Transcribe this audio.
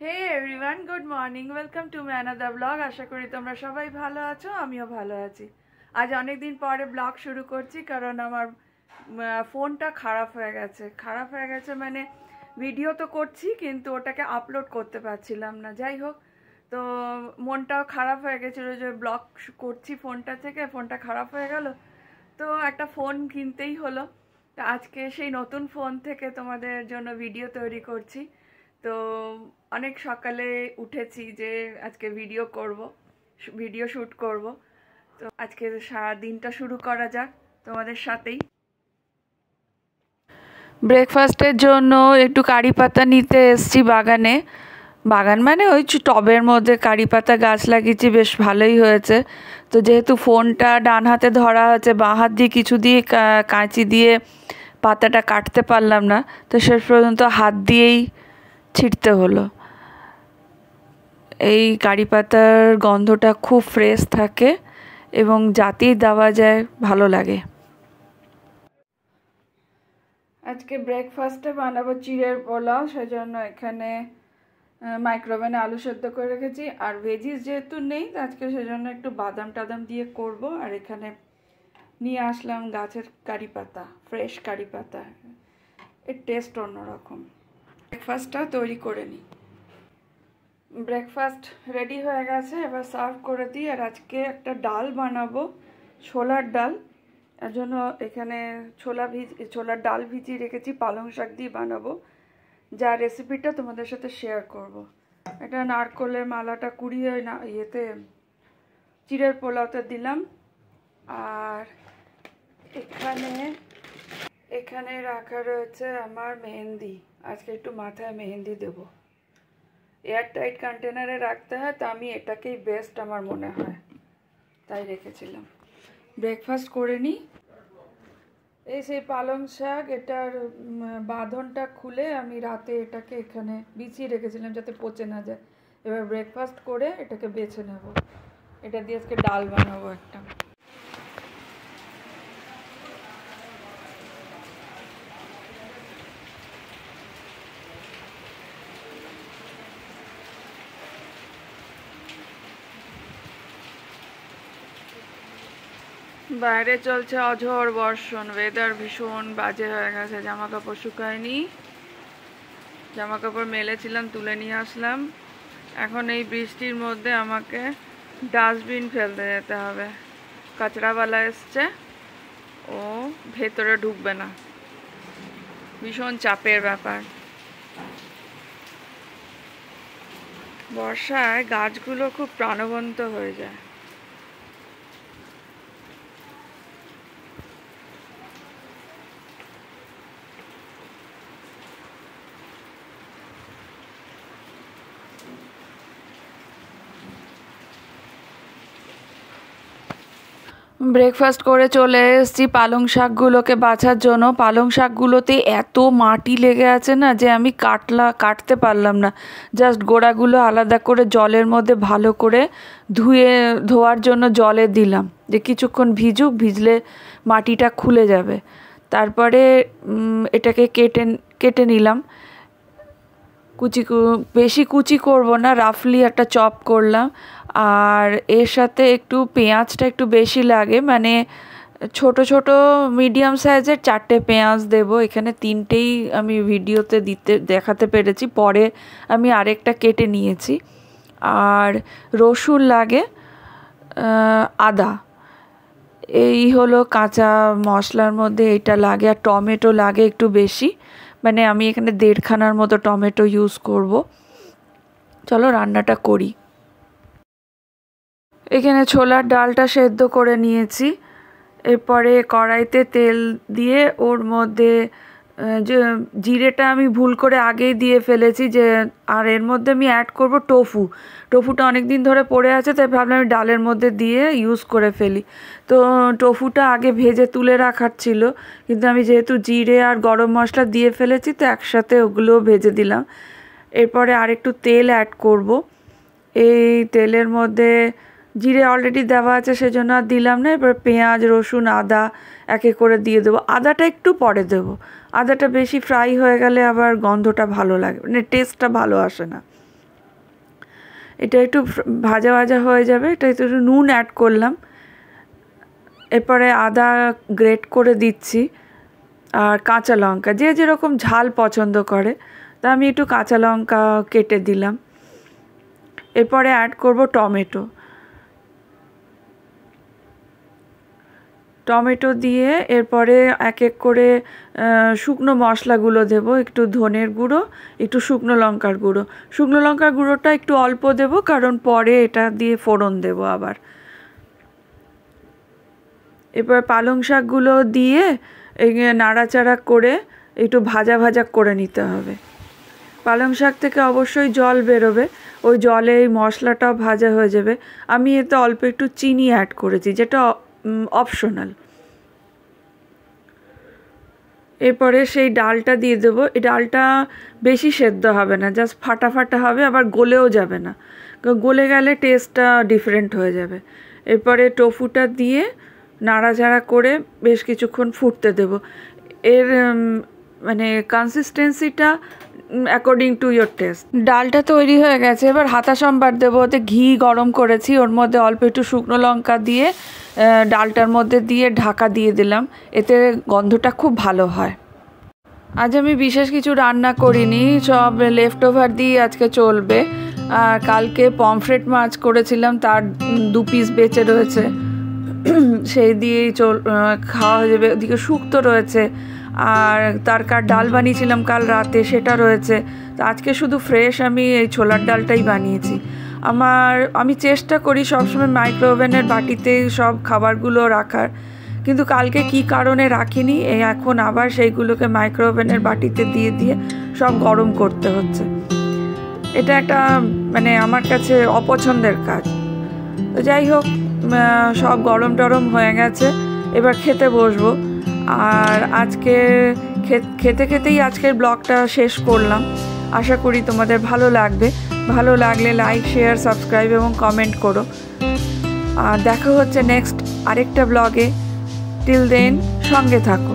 Hey everyone good morning welcome to ম্যানাদা blog আশা করি তোমরা সবাই ভালো আছো, আমিও ভালো আছি। আজ অনেক দিন পরে ব্লগ শুরু করছি, কারণ আমার ফোনটা খারাপ হয়ে গেছে। খারাপ হয়ে গেছে মানে ভিডিও তো করছি, কিন্তু ওটাকে আপলোড করতে পারছিলাম না। যাই হোক, তো মনটাও খারাপ হয়ে গেছিল যে ব্লগ করছি ফোনটা থেকে, ফোনটা খারাপ হয়ে গেল। তো একটা ফোন কিনতেই হলো। তো আজকে সেই নতুন ফোন থেকে তোমাদের জন্য ভিডিও তৈরি করছি। তো অনেক সকালে উঠেছি যে আজকে ভিডিও করব ভিডিও শ্যুট করব। তো আজকে সারা দিনটা শুরু করা যাক তোমাদের সাথেই। ব্রেকফাস্টের জন্য একটু কারি পাতা নিতে এসছি বাগানে। বাগান মানে ওই টবের মধ্যে কারি পাতা গাছ লাগিয়েছি, বেশ ভালোই হয়েছে। তো যেহেতু ফোনটা ডান হাতে ধরা হয়েছে বাঁ হাত দিয়ে কিছু দিয়ে কাঁচি দিয়ে পাতাটা কাটতে পারলাম না, তো শেষ পর্যন্ত হাত দিয়েই ছিটতে হলো। এই কারি পাতার গন্ধটা খুব ফ্রেশ থাকে এবং জাতেই দেওয়া যায় ভালো লাগে। আজকে ব্রেকফাস্টে বানাবো চিড়ের পোলাও, সেজন্য এখানে মাইক্রোওভেনে আলু সেদ্ধ করে রেখেছি। আর ভেজিস যেহেতু নেই আজকে সেজন্য একটু বাদাম টাদাম দিয়ে করব। আর এখানে নিয়ে আসলাম গাছের কারি পাতা ফ্রেশ কারি পাতা। এর টেস্ট অন্যরকম। ব্রেকফাস্টটা তৈরি করে নিই। ব্রেকফাস্ট রেডি হয়ে গেছে, এবার সার্ভ করে দিই। আর আজকে একটা ডাল বানাবো, ছোলার ডাল। এর জন্য এখানে ছোলা ভিজ, ছোলার ডাল ভিজিয়ে রেখেছি, পালং শাক দিয়ে বানাবো। যা রেসিপিটা তোমাদের সাথে শেয়ার করব। এটা নারকলের মালাটা কুড়িয়ে না, ইয়েতে চিড়ের পোলাওতে দিলাম। আর এখানে এখানে রাখা রয়েছে আমার মেহেন্দি। আজকে একটু মাথায় মেহেন্দি দেব। এয়ার টাইট কন্টেনারে রাখতে হয়, তা আমি এটাকেই বেস্ট আমার মনে হয়। তাই রেখেছিলাম। ব্রেকফাস্ট করে নিই এই সেই পালং শাক, এটার বাঁধনটা খুলে আমি রাতে এটাকে এখানে বিছিয়ে রেখেছিলাম যাতে পচে না যায়। এবার ব্রেকফাস্ট করে এটাকে বেছে নেব। এটা দিয়ে আজকে ডাল বানাবো একটা। বাইরে চলছে অঝড় বর্ষণ ওয়েদার ভীষণ বাজে হয়ে গেছে জামা কাপড় শুকায়নি। জামা কাপড় মেলেছিলাম, তুলে নিয়ে আসলাম। এখন এই বৃষ্টির মধ্যে আমাকে ডাস্টবিন ফেলতে যেতে হবে। কাঁচড়াওয়ালা এসছে, ও ভেতরে ঢুকবে না। ভীষণ চাপের ব্যাপার। বর্ষায় গাছগুলো খুব প্রাণবন্ত হয়ে যায়। ব্রেকফাস্ট করে চলে এসেছি পালং শাকগুলোকে বাছার জন্য। পালং শাকগুলোতে এত মাটি লেগে আছে না যে আমি কাটলা, কাটতে পারলাম না। জাস্ট গোড়াগুলো আলাদা করে জলের মধ্যে ভালো করে ধুয়ে, ধোয়ার জন্য জলে দিলাম। যে কিছুক্ষণ ভিজুক, ভিজলে মাটিটা খুলে যাবে। তারপরে এটাকে কেটে কেটে নিলাম। কুচি বেশি কুচি করব না, রাফলি একটা চপ করলাম। আর এর সাথে একটু পেঁয়াজটা একটু বেশি লাগে মানে ছোট ছোট মিডিয়াম সাইজের চারটে পেঁয়াজ দেব। এখানে তিনটেই আমি ভিডিওতে দিতে, দেখাতে পেরেছি। পরে আমি আরেকটা কেটে নিয়েছি। আর রসুন লাগে আদা। এই হলো কাঁচা মশলার মধ্যে এটা লাগে। আর টমেটো লাগে একটু বেশি। মানে আমি এখানে দেড়খানার মতো টমেটো ইউজ করব। চলো রান্নাটা করি। এখানে ছোলার ডালটা সেদ্ধ করে নিয়েছি। এরপরে কড়াইতে তেল দিয়ে ওর মধ্যে যে জিরেটা আমি ভুল করে আগেই দিয়ে ফেলেছি যে, আর এর মধ্যে আমি অ্যাড করব টোফু টোফুটা অনেক দিন ধরে পড়ে আছে, তাই ভাবলাম আমি ডালের মধ্যে দিয়ে ইউজ করে ফেলি। তো টোফুটা আগে ভেজে তুলে রাখার ছিল, কিন্তু আমি যেহেতু জিরে আর গরম মশলা দিয়ে ফেলেছি, তো একসাথে ওগুলোও ভেজে দিলাম। এরপরে আরেকটু তেল অ্যাড করব। এই তেলের মধ্যে জিরে অলরেডি দেওয়া আছে, সেজন্য আর দিলাম না। এবার পেঁয়াজ, রসুন, আদা একে করে দিয়ে দেবো। আদাটা একটু পরে দেবো। আদাটা বেশি ফ্রাই হয়ে গেলে আবার গন্ধটা ভালো লাগে মানে টেস্টটা ভালো আসে না। এটা একটু ভাজা ভাজা হয়ে যাবে। এটা একটু নুন অ্যাড করলাম। এরপরে আদা গ্রেট করে দিচ্ছি। আর কাঁচা লঙ্কা, যে যেরকম ঝাল পছন্দ করে, তা আমি একটু কাঁচা লঙ্কা কেটে দিলাম। এরপরে অ্যাড করব টমেটো। টমেটো দিয়ে এরপরে এক এক করে শুকনো মশলাগুলো দেব, একটু ধনের গুঁড়ো, একটু শুকনো লঙ্কার গুঁড়ো। শুকনো লঙ্কার গুঁড়োটা একটু অল্প দেব, কারণ পরে এটা দিয়ে ফোড়ন দেব আবার। এরপর পালং শাকগুলো দিয়ে নাড়াচাড়া করে একটু ভাজা ভাজা করে নিতে হবে। পালং শাক থেকে অবশ্যই জল বেরোবে, ওই জলে এই মশলাটাও ভাজা হয়ে যাবে। আমি এতে অল্প একটু চিনি অ্যাড করেছি, যেটা অপশনাল এরপরে সেই ডালটা দিয়ে দেবো। এই ডালটা বেশি সেদ্ধ হবে না জাস্ট ফাটা ফাটা হবে, আবার গলেও যাবে না। গলে গেলে টেস্টটা ডিফারেন্ট হয়ে যাবে। এরপরে টোফুটা দিয়ে নাড়াচাড়া করে বেশ কিছুক্ষণ ফুটতে দেব। এর মানে কনসিস্টেন্সিটা অ্যাকর্ডিং টু ইয়োর টেস্ট ডালটা তৈরি হয়ে গেছে, এবার হাতা সম্বার দেবো। ওতে ঘি গরম করেছি, ওর মধ্যে অল্প একটু শুকনো লঙ্কা দিয়ে ডালটার মধ্যে দিয়ে ঢাকা দিয়ে দিলাম। এতে গন্ধটা খুব ভালো হয়। আজ আমি বিশেষ কিছু রান্না করিনি। সব লেফট ওভার দিয়ে আজকে চলবে। আর কালকে পমফ্রেট মাছ করেছিলাম, তার দু পিস বেঁচে রয়েছে। সেই দিয়েই চল খাওয়া হয়ে যাবে। ওদিকে শুক্তো রয়েছে। আর তারকার ডাল বানিয়েছিলাম কাল রাতে, সেটা রয়েছে। আজকে শুধু ফ্রেশ আমি এই ছোলার ডালটাই বানিয়েছি। আমার, আমি চেষ্টা করি সবসময় মাইক্রো ওভেনের বাটিতে সব খাবারগুলো রাখার। কিন্তু কালকে কি কারণে রাখিনি এখন আবার সেইগুলোকে মাইক্রো ওভেনের বাটিতে দিয়ে দিয়ে সব গরম করতে হচ্ছে। এটা একটা মানে আমার কাছে অপছন্দের কাজ। তো যাই হোক সব গরম টরম হয়ে গেছে, এবার খেতে বসবো। আর আজকে খেতে, খেতেই আজকের ব্লগটা শেষ করলাম। আশা করি তোমাদের ভালো লাগবে। ভালো লাগলে লাইক শেয়ার সাবস্ক্রাইব এবং কমেন্ট করো। আর দেখা হচ্ছে নেক্সট আরেকটা ব্লগে টিল দেন সঙ্গে থাকো।